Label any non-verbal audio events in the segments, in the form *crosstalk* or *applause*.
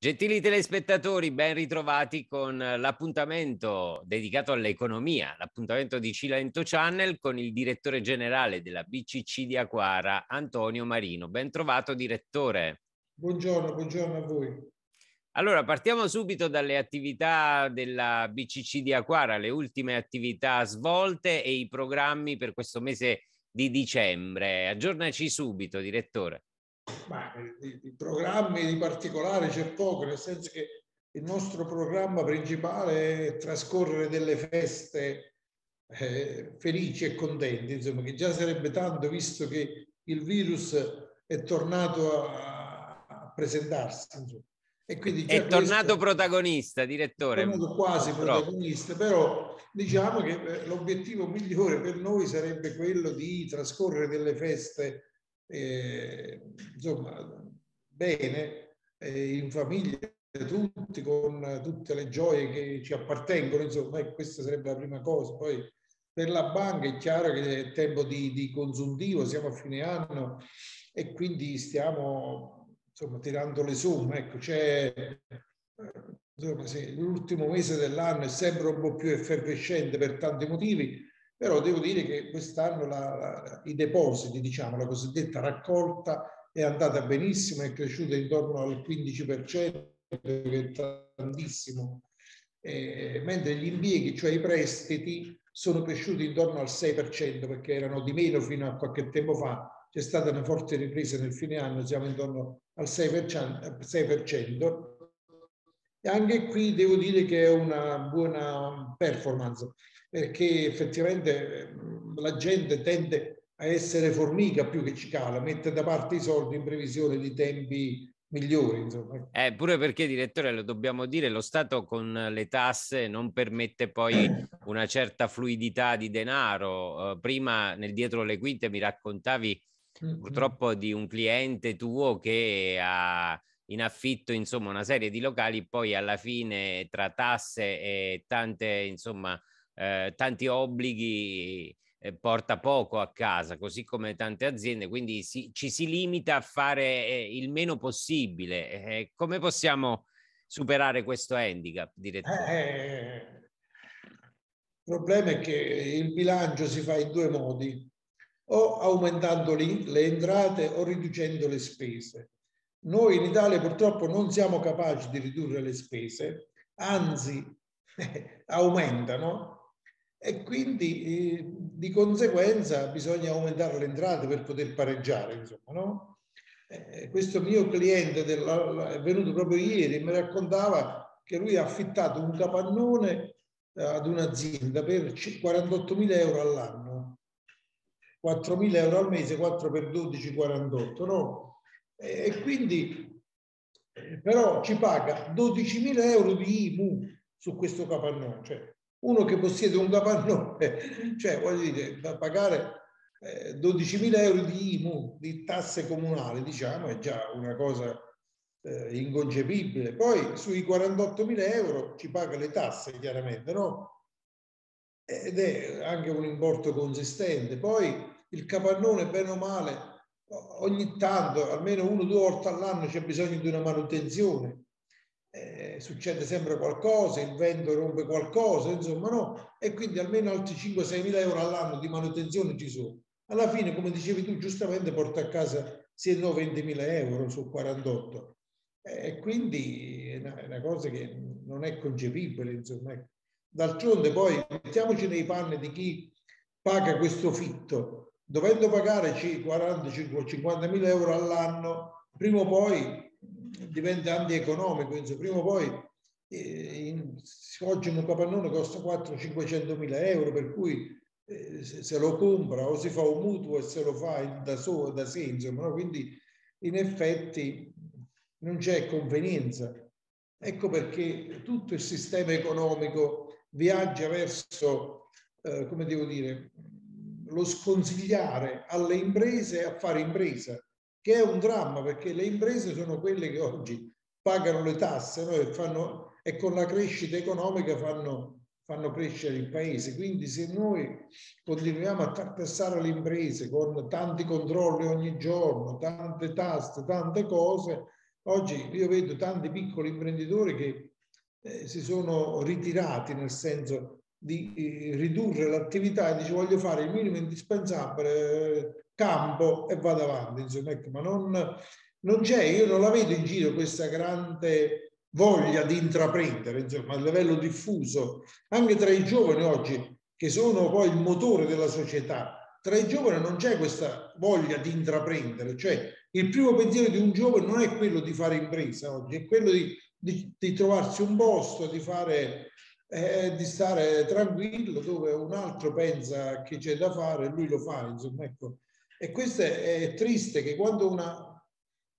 Gentili telespettatori, ben ritrovati con l'appuntamento dedicato all'economia, l'appuntamento di Cilento Channel con il direttore generale della BCC di Aquara, Antonio Marino. Ben trovato direttore. Buongiorno, buongiorno a voi. Allora, partiamo subito dalle attività della BCC di Aquara, le ultime attività svolte e i programmi per questo mese di dicembre. Aggiornaci subito, direttore. Ma di, di programmi di particolare c'è poco, nel senso che il nostro programma principale è trascorrere delle feste eh, felici e contenti, insomma, che già sarebbe tanto visto che il virus è tornato a, a presentarsi. Insomma. E quindi è tornato protagonista, direttore. È tornato quasi protagonista, però diciamo che eh, l'obiettivo migliore per noi sarebbe quello di trascorrere delle feste eh, insomma, bene, eh, in famiglia tutti, con tutte le gioie che ci appartengono, insomma, e questa sarebbe la prima cosa. Poi per la banca è chiaro che è tempo di, di consuntivo, siamo a fine anno e quindi stiamo insomma, tirando le somme. Ecco, c'è insomma, sì, l'ultimo mese dell'anno è sempre un po' più effervescente per tanti motivi, però devo dire che quest'anno la, la, i depositi, diciamo, la cosiddetta raccolta è andata benissimo, è cresciuta intorno al 15%, che è tantissimo, eh, mentre gli impieghi, cioè i prestiti, sono cresciuti intorno al 6%, perché erano di meno fino a qualche tempo fa. C'è stata una forte ripresa nel fine anno, siamo intorno al 6%, 6%. E anche qui devo dire che è una buona performance perché effettivamente la gente tende a essere formica più che cicala, mette da parte i soldi in previsione di tempi migliori. Insomma. Eh, pure perché, direttore, lo dobbiamo dire, lo Stato con le tasse non permette poi una certa fluidità di denaro. Uh, prima nel dietro le quinte mi raccontavi mm-hmm. purtroppo di un cliente tuo che ha in affitto insomma una serie di locali poi alla fine tra tasse e tante insomma eh, tanti obblighi eh, porta poco a casa, così come tante aziende, quindi si, ci si limita a fare eh, il meno possibile. Eh, come possiamo superare questo handicap, direttore? Eh, il problema è che il bilancio si fa in due modi, o aumentando le entrate o riducendo le spese. Noi in Italia purtroppo non siamo capaci di ridurre le spese, anzi *laughs* aumentano e quindi eh, di conseguenza bisogna aumentare le entrate per poter pareggiare, insomma, no? eh, questo mio cliente della, è venuto proprio ieri e mi raccontava che lui ha affittato un capannone eh, ad un'azienda per 48.000 euro all'anno, 4.000 euro al mese, 4 per 12, 48, no? E quindi eh, però ci paga 12.000 euro di IMU su questo capannone, cioè uno che possiede un capannone, cioè voglio dire, da pagare eh, 12.000 euro di IMU, di tasse comunali, diciamo, è già una cosa eh, inconcepibile. Poi sui 48.000 euro ci paga le tasse, chiaramente, no? Ed è anche un importo consistente. Poi il capannone, bene o male, ogni tanto, almeno uno o due volte all'anno, c'è bisogno di una manutenzione eh, succede sempre qualcosa, il vento rompe qualcosa, insomma, no? E quindi almeno altri 5-6 mila euro all'anno di manutenzione ci sono. Alla fine, come dicevi tu, giustamente porta a casa 6-20 mila euro su 48. E quindi è una, è una, cosa che non è concepibile, insomma. Ecco. D'altronde poi mettiamoci nei panni di chi paga questo fitto, dovendo pagare 40-50 mila euro all'anno, prima o poi diventa antieconomico, insomma, prima o poi eh, in, oggi un capannone costa 400-500 mila euro, per cui eh, se lo compra o si fa un mutuo e se lo fa da solo, da sé, insomma, no? quindi in effetti non c'è convenienza. Ecco perché tutto il sistema economico viaggia verso, eh, come devo dire, lo sconsigliare alle imprese a fare impresa che è un dramma perché le imprese sono quelle che oggi pagano le tasse no? e, fanno, e, con la crescita economica fanno, fanno, crescere il paese. Quindi se noi continuiamo a tartassare le imprese con tanti controlli ogni giorno, tante tasse, tante cose, Oggi io vedo tanti piccoli imprenditori che eh, si sono ritirati nel senso di eh, ridurre l'attività e dice voglio fare il minimo indispensabile, eh, campo e vado avanti. Insomma, ecco, ma non, non c'è, io non la vedo in giro questa grande voglia di intraprendere, insomma, a livello diffuso, anche tra i giovani oggi, che sono poi il motore della società. Tra i giovani non c'è questa voglia di intraprendere, cioè il primo pensiero di un giovane non è quello di fare impresa oggi, è quello di, di, di trovarsi un posto, di fare eh, di stare tranquillo dove un altro pensa che c'è da fare e lui lo fa, insomma, ecco. E questo è triste che quando una,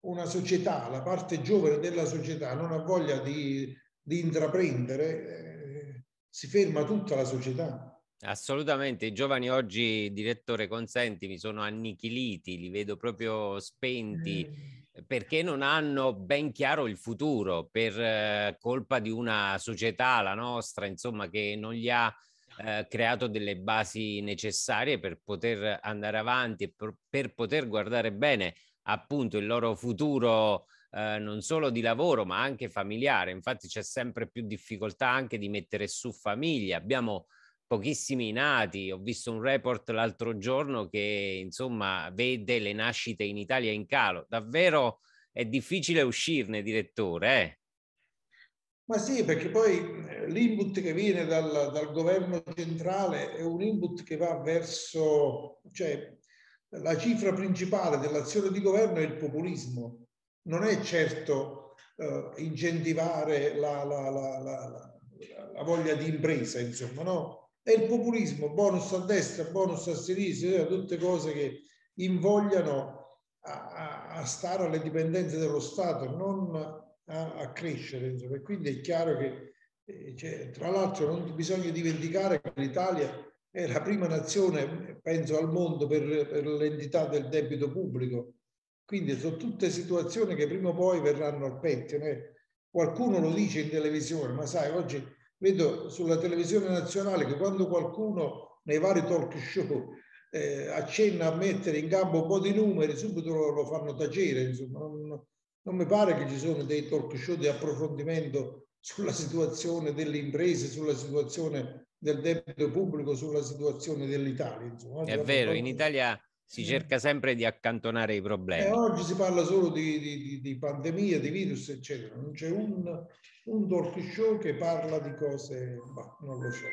una società, la parte giovane della società non ha voglia di, di intraprendere, eh, si ferma tutta la società. Assolutamente, i giovani oggi, direttore Consenti, mi sono annichiliti, li vedo proprio spenti. Mm perché non hanno ben chiaro il futuro per eh, colpa di una società, la nostra, insomma, che non gli ha eh, creato delle basi necessarie per poter andare avanti e per, per poter guardare bene appunto il loro futuro eh, non solo di lavoro ma anche familiare. Infatti c'è sempre più difficoltà anche di mettere su famiglia. Abbiamo pochissimi nati. Ho visto un report l'altro giorno che insomma vede le nascite in Italia in calo. Davvero è difficile uscirne, direttore. Eh? Ma sì, perché poi eh, l'input che viene dal, dal, governo centrale è un input che va verso, cioè la cifra principale dell'azione di governo è il populismo, non è certo uh, incentivare la, la, la, la, voglia di impresa, insomma, no? È il populismo, bonus a destra, bonus a sinistra, cioè tutte cose che invogliano a, a stare alle dipendenze dello Stato, non a, a crescere. Insomma. E quindi è chiaro che, eh, cioè, tra l'altro, non bisogna dimenticare che l'Italia è la prima nazione, penso al mondo, per, per l'entità del debito pubblico. Quindi sono tutte situazioni che prima o poi verranno al pettine. Qualcuno lo dice in televisione, ma sai, oggi vedo sulla televisione nazionale che quando qualcuno nei vari talk show eh, accenna a mettere in campo un po' di numeri, subito lo, lo fanno tacere. Insomma, non, non, mi pare che ci sono dei talk show di approfondimento sulla situazione delle imprese, sulla situazione del debito pubblico, sulla situazione dell'Italia. Insomma. È vero, in Italia si cerca sempre di accantonare i problemi. Eh, oggi si parla solo di, di, di, pandemia, di virus, eccetera. Non c'è un, un talk show che parla di cose, bah, non lo so.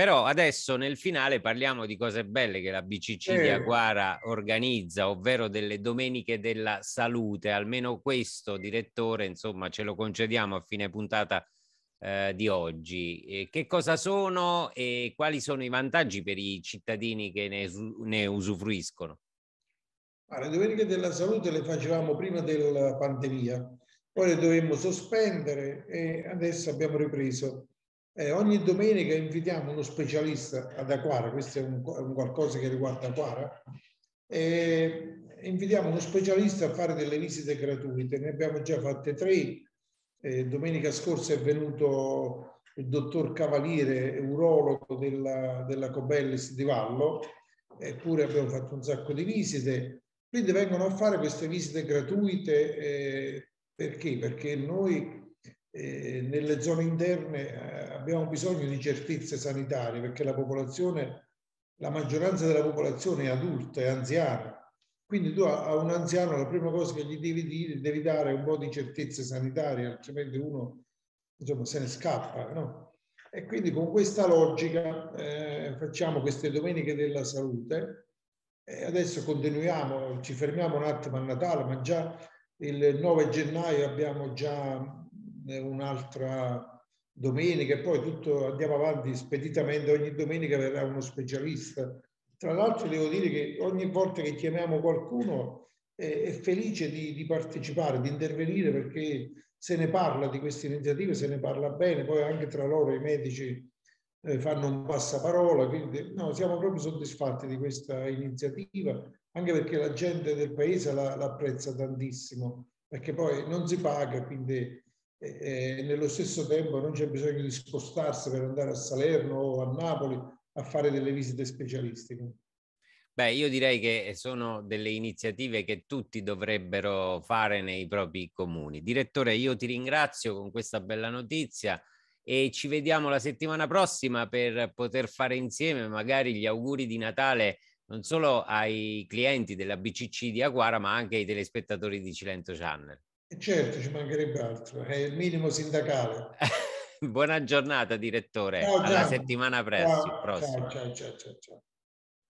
Però adesso nel finale parliamo di cose belle che la BCC eh. di Aguara organizza, ovvero delle domeniche della salute. Almeno questo, direttore, insomma, ce lo concediamo a fine puntata eh, di oggi. E che cosa sono e quali sono i vantaggi per i cittadini che ne, ne usufruiscono? Ah, le domeniche della salute le facevamo prima della pandemia, poi le dovemmo sospendere e adesso abbiamo ripreso. Eh, ogni domenica invitiamo uno specialista ad Aquara, questo è un, un qualcosa che riguarda Aquara, e invitiamo uno specialista a fare delle visite gratuite. Ne abbiamo già fatte tre, eh, domenica scorsa è venuto il dottor Cavaliere, urologo della, della Cobellis di Vallo, eppure abbiamo fatto un sacco di visite. Quindi vengono a fare queste visite gratuite eh, perché? Perché noi eh, nelle zone interne eh, abbiamo bisogno di certezze sanitarie perché la popolazione, la maggioranza della popolazione è adulta, è anziana quindi tu a, un anziano la prima cosa che gli devi dire, devi dare un po' di certezze sanitarie, altrimenti uno insomma, se ne scappa. No? E quindi con questa logica eh, facciamo queste domeniche della salute. E adesso continuiamo, ci fermiamo un attimo a Natale, ma già il 9 gennaio abbiamo già un'altra domenica e poi tutto andiamo avanti speditamente, ogni domenica verrà uno specialista. Tra l'altro devo dire che ogni volta che chiamiamo qualcuno eh, è felice di, di, partecipare, di intervenire perché se ne parla di queste iniziative, se ne parla bene, poi anche tra loro i medici eh, fanno un passaparola, quindi no, siamo proprio soddisfatti di questa iniziativa, anche perché la gente del paese la, la tantissimo, perché poi non si paga, quindi eh nello stesso tempo non c'è bisogno di spostarsi per andare a Salerno o a Napoli a fare delle visite specialistiche. Beh, io direi che sono delle iniziative che tutti dovrebbero fare nei propri comuni. Direttore, io ti ringrazio con questa bella notizia e ci vediamo la settimana prossima per poter fare insieme magari gli auguri di Natale non solo ai clienti della BCC di Aguara, ma anche ai telespettatori di Cilento Channel. E certo, ci mancherebbe altro, è il minimo sindacale. *laughs* Buona giornata, direttore. Ciao, Alla settimana prossima. Ciao, ciao, ciao, ciao.